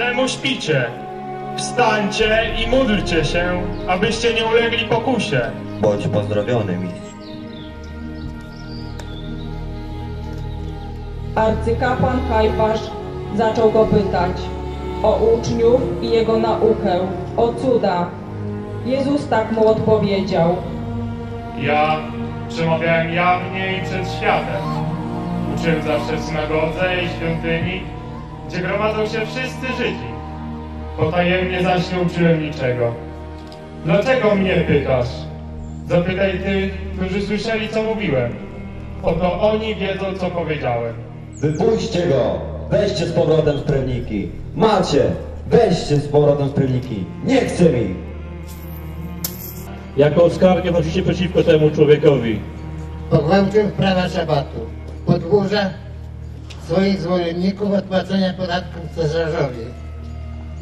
Czemu śpicie? Wstańcie i módlcie się, abyście nie ulegli pokusie. Bądź pozdrowiony, mistrz. Arcykapłan Kajfasz zaczął go pytać o uczniów i jego naukę, o cuda. Jezus tak mu odpowiedział. Ja przemawiałem jawnie i przed światem. Uczyłem zawsze w synagodze i świątyni, gdzie gromadzą się wszyscy Żydzi. Potajemnie zaś nie uczyłem niczego. Dlaczego mnie pytasz? Zapytaj tych, którzy słyszeli, co mówiłem. Oto oni wiedzą, co powiedziałem. Wypuśćcie go! Weźcie z powrotem sprawniki! Macie! Weźcie z powrotem sprawniki! Nie chcę mi! Jaką skargę wnosicie przeciwko temu człowiekowi? Pogwałcił prawa szabatu. Podburza swoich zwolenników od płacenia podatków Cesarzowi.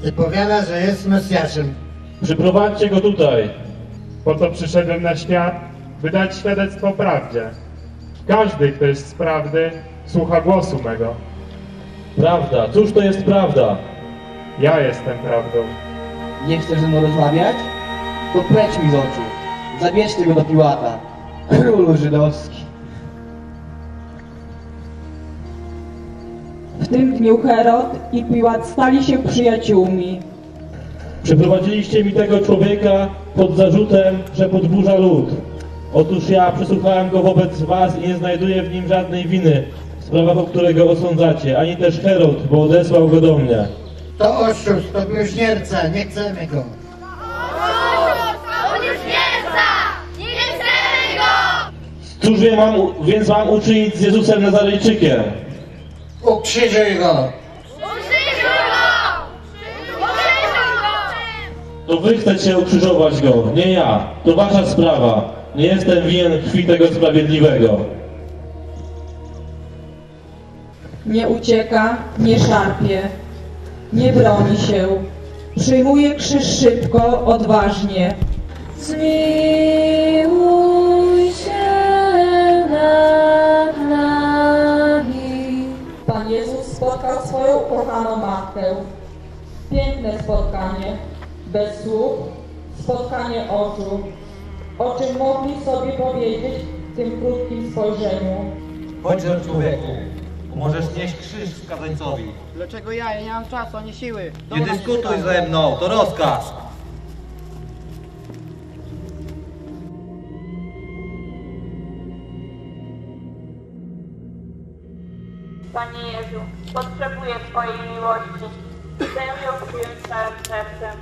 I powiada, że jest Mesjaszem. Przyprowadźcie go tutaj. Po to przyszedłem na świat, by dać świadectwo prawdzie. Każdy, kto jest z prawdy, słucha głosu mego. Prawda, cóż to jest prawda? Ja jestem prawdą. Nie chcesz ze mną rozmawiać? To precz mi z oczu. Zabierzcie go do Piłata. Królu żydowski. W tym dniu Herod i Piłat stali się przyjaciółmi. Przyprowadziliście mi tego człowieka pod zarzutem, że podburza lud. Otóż ja przesłuchałem go wobec was i nie znajduję w nim żadnej winy w sprawach, o które go osądzacie, ani też Herod, bo odesłał go do mnie. To oszust, to bluźnierca, nie chcemy go. On już nie chce! Nie chcemy go! Cóż ja mam, więc mam uczynić z Jezusem Nazarejczykiem? Ukrzyżuj go! Ukrzyżuj go! Ukrzyżuj go! To wy chcecie ukrzyżować go, nie ja. To wasza sprawa. Nie jestem winien krwi tego sprawiedliwego. Nie ucieka, nie szarpie, nie broni się. Przyjmuje krzyż szybko, odważnie. Zmiłuj matkę. Piękne spotkanie, bez słów, spotkanie oczu. O czym mogli sobie powiedzieć w tym krótkim spojrzeniu. Chodź do człowieku. Możesz nieść krzyż skazańcowi. Dlaczego ja? Ja nie mam czasu, ani siły. Nie dyskutuj ze mną, to rozkaz. Panie Jezu, potrzebuję Twojej miłości. Chcę ją przyjąć całym sercem.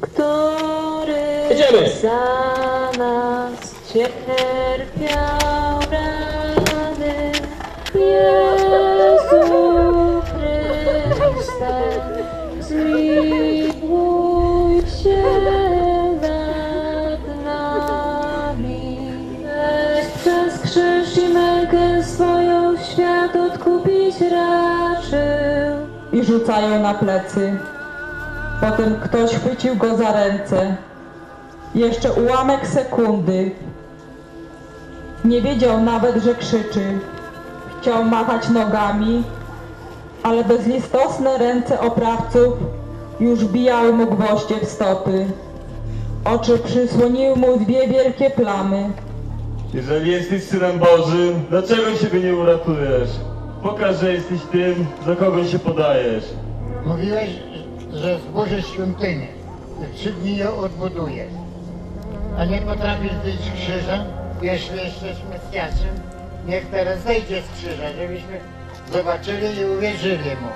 Który Jedziemy. za nas cierpiał rany. Jezu Chryste, zmiłuj świat odkupić raczył. I rzucają na plecy. Potem ktoś chwycił go za ręce. Jeszcze ułamek sekundy. Nie wiedział nawet, że krzyczy. Chciał machać nogami, ale bezlistosne ręce oprawców już bijały mu gwoździe w stopy. Oczy przysłoniły mu dwie wielkie plamy. Jeżeli jesteś synem Bożym, dlaczego siebie nie uratujesz? Pokaż, że jesteś tym, za kogo się podajesz. Mówiłeś, że zburzysz świątynię. W trzy dni ją odbudujesz. A nie potrafisz zdjąć krzyża, jeśli jesteś Mesjaszem? Niech teraz zejdzie z krzyża, żebyśmy zobaczyli i uwierzyli mu.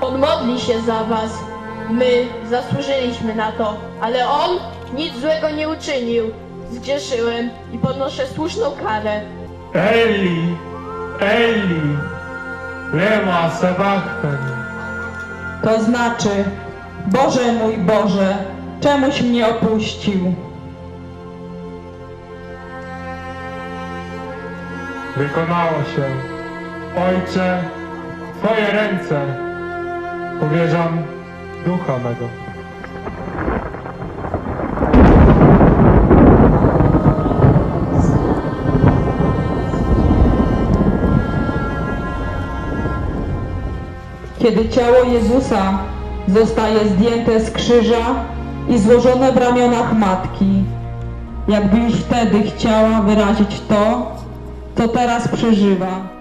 On modli się za was. My zasłużyliśmy na to, ale on nic złego nie uczynił. Zgrzeszyłem i ponoszę słuszną karę. Eli, Eli, lema sabachthani. To znaczy, Boże mój Boże, czemuś mnie opuścił? wykonało się. Ojcze, Twoje ręce powierzam ducha mego. Kiedy ciało Jezusa zostaje zdjęte z krzyża i złożone w ramionach matki, jakby już wtedy chciała wyrazić to, co teraz przeżywa.